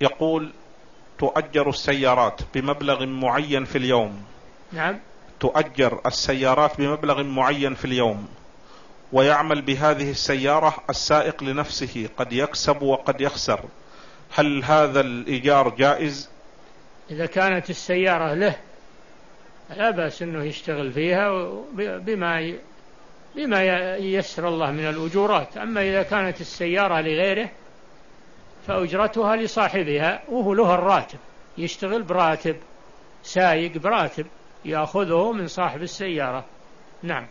يقول تؤجر السيارات بمبلغ معين في اليوم. نعم. تؤجر السيارات بمبلغ معين في اليوم. ويعمل بهذه السيارة السائق لنفسه قد يكسب وقد يخسر. هل هذا الإيجار جائز؟ إذا كانت السيارة له لا بأس أنه يشتغل فيها بما بما ييسر الله من الأجورات. أما إذا كانت السيارة لغيره فأجرتها لصاحبها وهو له الراتب. يشتغل براتب سايق براتب يأخذه من صاحب السيارة. نعم.